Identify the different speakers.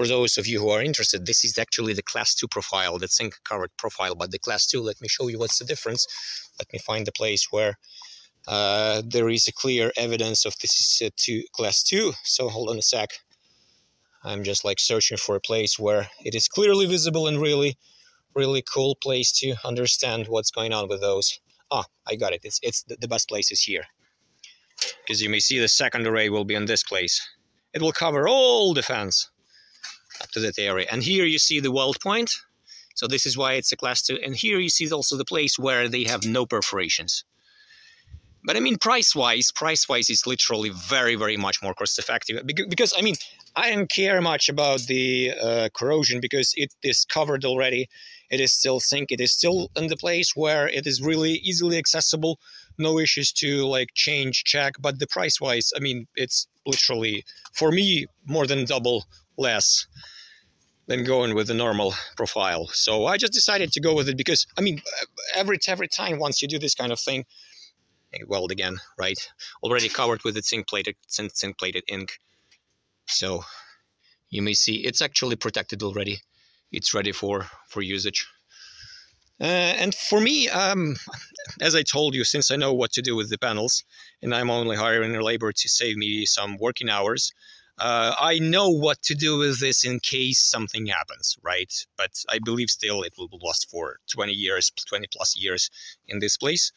Speaker 1: for those of you who are interested, this is actually the class 2 profile, the zinc covered profile, but the class 2, let me show you what's the difference. Let me find the place where uh, there is a clear evidence of this is a two, class 2. So hold on a sec. I'm just like searching for a place where it is clearly visible and really, really cool place to understand what's going on with those. Ah, I got it. It's, it's the, best place is here. As you may see, the second array will be in this place. It will cover all the fence to that area. And here you see the weld point. So this is why it's a class 2. And here you see also the place where they have no perforations. But I mean, price-wise, price-wise is literally very, very much more cost-effective. Because, I mean, I don't care much about the uh, corrosion because it is covered already. It is still zinc. It is still in the place where it is really easily accessible. No issues to like change, check. But the price-wise, I mean, it's literally, for me, more than double less than going with the normal profile. So I just decided to go with it because, I mean, every, every time once you do this kind of thing, weld again, right? Already covered with the zinc plated, zinc plated ink. So you may see it's actually protected already. It's ready for, for usage. Uh, and for me, um, as I told you, since I know what to do with the panels, and I'm only hiring a labor to save me some working hours, uh, I know what to do with this in case something happens, right? But I believe still it will last for 20 years, 20 plus years in this place.